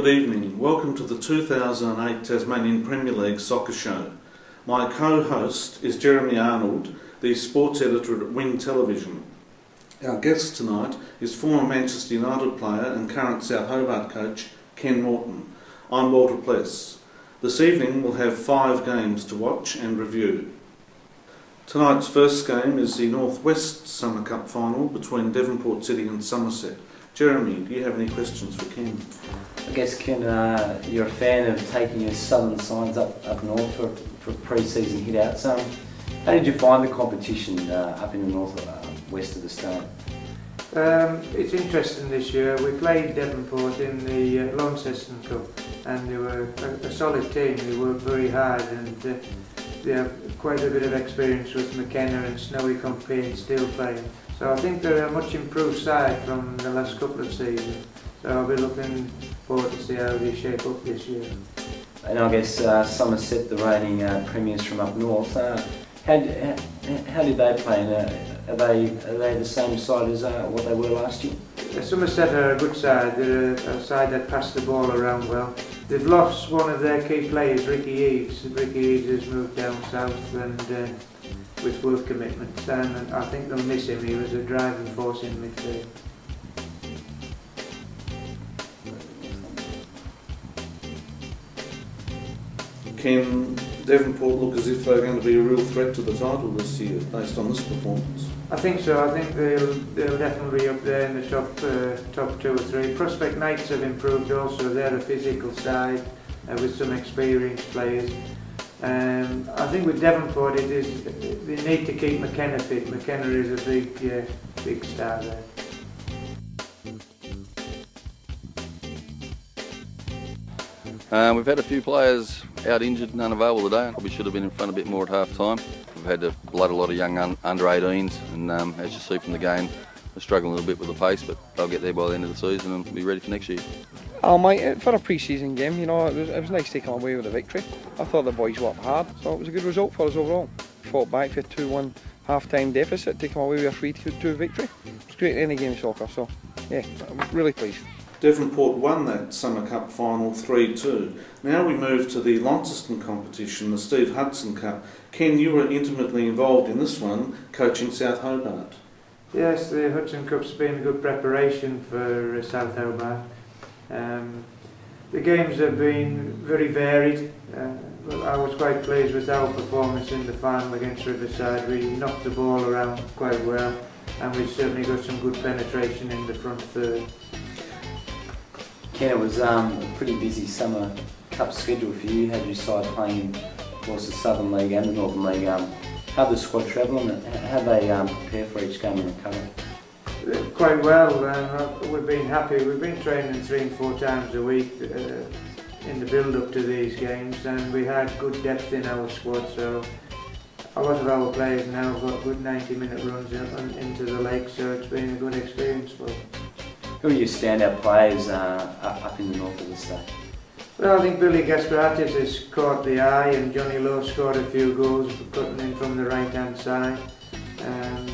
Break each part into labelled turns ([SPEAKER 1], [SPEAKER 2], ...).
[SPEAKER 1] Good evening. Welcome to the 2008 Tasmanian Premier League Soccer Show. My co-host is Jeremy Arnold, the sports editor at WIN Television. Our guest tonight is former Manchester United player and current South Hobart coach Ken Morton. I'm Walter Pless. This evening we'll have five games to watch and review. Tonight's first game is the Northwest Summer Cup final between Devonport City and Somerset. Jeremy, do you have any questions for Ken?
[SPEAKER 2] I guess, Ken, uh, you're a fan of taking your southern sides up, up north for, for pre-season hit-outs. Um, how did you find the competition uh, up in the north uh, west of the state?
[SPEAKER 3] Um, it's interesting this year. We played Devonport in the uh, Launceston Cup and they were a, a solid team. They worked very hard and uh, they have quite a bit of experience with McKenna and Snowy Compay still playing. So I think they're a much improved side from the last couple of seasons. So I'll be looking forward to see how they shape up this year.
[SPEAKER 2] And I guess uh, Somerset, the reigning uh, premiers from up north, uh, how, how did they play? Uh, are they are they the same side as uh, what they were last year?
[SPEAKER 3] Somerset are a good side. They're a, a side that pass the ball around well. They've lost one of their key players, Ricky Eves. Ricky Eves has moved down south and uh, with work commitments, and I think they'll miss him. He was a driving force in midfield.
[SPEAKER 1] Ken Devonport look as if they're going to be a real threat to the title this year based on this performance?
[SPEAKER 3] I think so. I think they'll they'll definitely be up there in the top uh, top two or three. Prospect Knights have improved also. They're a physical side uh, with some experienced players. Um, I think with Devonport it is they need to keep McKenna fit. McKenna is a big uh, big star there.
[SPEAKER 4] Um, we've had a few players out injured and unavailable today. Probably should have been in front a bit more at half time. We've had to blood a lot of young un under 18s, and um, as you see from the game, they're struggling a little bit with the pace, but they'll get there by the end of the season and be ready for next year.
[SPEAKER 5] Oh mate, for a pre-season game, you know, it was, it was nice to come away with a victory. I thought the boys worked hard, so it was a good result for us overall. Fought back for a 2-1 half-time deficit to come away with a 3-2 victory. It's great in any game of soccer, so yeah, I'm really pleased.
[SPEAKER 1] Devonport won that Summer Cup final 3-2. Now we move to the Launceston competition, the Steve Hudson Cup. Ken, you were intimately involved in this one, coaching South Hobart.
[SPEAKER 3] Yes, the Hudson Cup's been a good preparation for uh, South Hobart. Um, the games have been very varied. Uh, I was quite pleased with our performance in the final against Riverside. We knocked the ball around quite well and we certainly got some good penetration in the front third.
[SPEAKER 2] Ken, it was um, a pretty busy summer cup schedule for you. Had your side playing, course, the Southern League and the Northern League. Um, how the squad travelling and how they um, prepare for each game and recover?
[SPEAKER 3] Quite well, and we've been happy. We've been training three and four times a week uh, in the build-up to these games, and we had good depth in our squad. So a lot of our players now have got good 90-minute runs in, into the lake, so it's been a good experience for them.
[SPEAKER 2] Who are your standout players uh, up, up in the north of the state?
[SPEAKER 3] Well, I think Billy Gasparatis has caught the eye and Johnny Lowe scored a few goals cutting in from the right hand side. Um,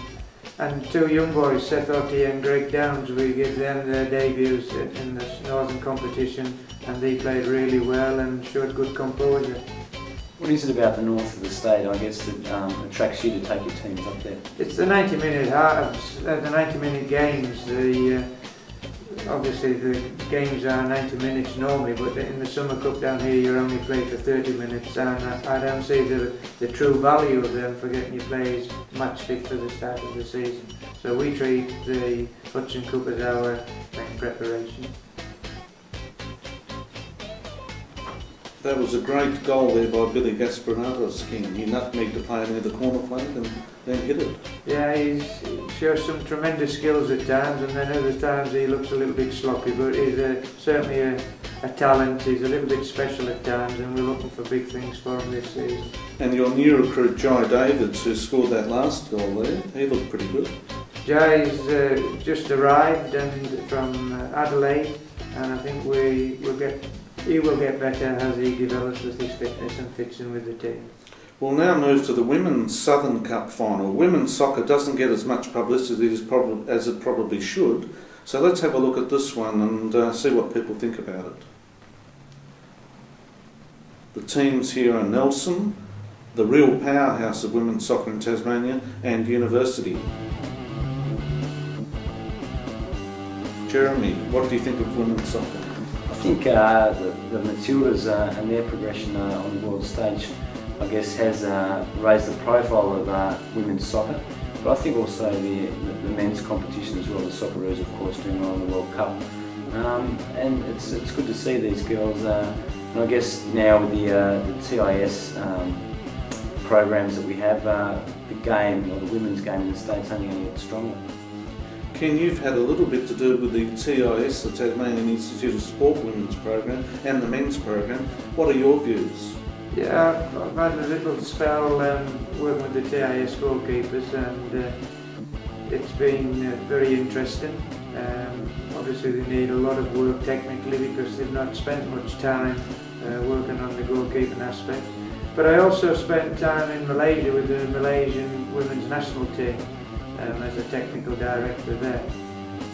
[SPEAKER 3] and two young boys, Seth Otti and Greg Downs, we give them their debuts in the Northern competition and they played really well and showed good composure.
[SPEAKER 2] What is it about the north of the state, I guess, that um, attracts you to take your teams up there?
[SPEAKER 3] It's the 90 minute halves, uh, the 90 minute games, the uh, obviously the games are 90 minutes normally, but in the Summer Cup down here you're only playing for 30 minutes and I, don't see the, the true value of them for getting your players match fit for the start of the season. So we treat the Hudson Cup as our main preparation.
[SPEAKER 1] That was a great goal there by Billy Gasparatis King. He nutmegged the player near the corner flag and then hit it.
[SPEAKER 3] Yeah, he shows some tremendous skills at times and then other times he looks a little bit sloppy but he's a, certainly a, a talent, he's a little bit special at times and we're looking for big things for him this season.
[SPEAKER 1] And your new recruit Jai Davids who scored that last goal there, he looked pretty good.
[SPEAKER 3] Jai's uh, just arrived and from uh, Adelaide and I think we will get he will get better as he develops with his fitness and fits in with the team.
[SPEAKER 1] We'll now move to the Women's Southern Cup final. Women's soccer doesn't get as much publicity as, as it probably should, so let's have a look at this one and uh, see what people think about it. The teams here are Nelson, the real powerhouse of women's soccer in Tasmania, and University. Jeremy, what do you think of women's soccer?
[SPEAKER 2] I think uh, the, the Matildas uh, and their progression uh, on the world stage, I guess, has uh, raised the profile of uh, women's soccer. But I think also the, the, the, men's competition as well, the Socceroos, of course, doing well in the World Cup. Um, and it's, it's good to see these girls. Uh, and I guess now with the, the TIS um, programs that we have, the game, or the women's game in the States, only going to get stronger.
[SPEAKER 1] Ken, you've had a little bit to do with the TIS, the Tasmanian Institute of Sport Women's Program, and the men's program. What are your views?
[SPEAKER 3] Yeah, I've had a little spell um, working with the TIS goalkeepers and uh, it's been uh, very interesting. Um, obviously they need a lot of work technically because they've not spent much time uh, working on the goalkeeping aspect. But I also spent time in Malaysia with the Malaysian women's national team um, as a technical director there.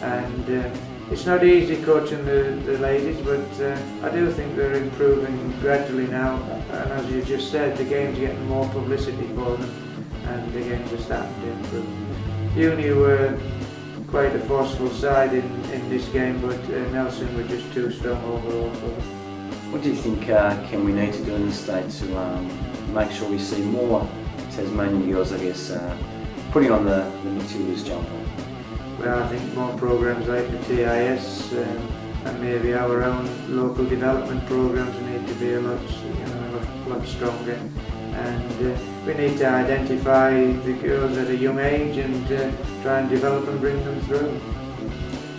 [SPEAKER 3] And uh, it's not easy coaching the, the ladies, but uh, I do think they're improving gradually now. And as you just said, the game's getting more publicity for them, and the games are starting to improve. Uni were quite a forceful side in, in this game, but uh, Nelson were just too strong overall for them.
[SPEAKER 2] What do you think uh, can we need to do in the States to um, make sure we see more Tasmanian girls, I guess, uh, putting on the, the Matildas jumper?
[SPEAKER 3] Well, I think more programs like the TIS um, and maybe our own local development programs need to be a lot, you know, a lot, lot stronger. And uh, we need to identify the girls at a young age and uh, try and develop and bring them through.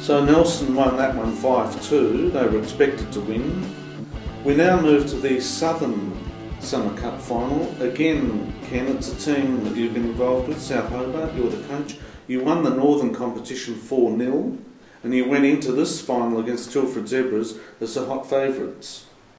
[SPEAKER 1] So Nelson won that one 5-2. They were expected to win. We now move to the Southern Summer Cup final. Again, Ken, it's a team that you've been involved with, South Hobart, you're the coach. You won the Northern competition 4 0, and you went into this final against Tilford Zebras as the hot favourites.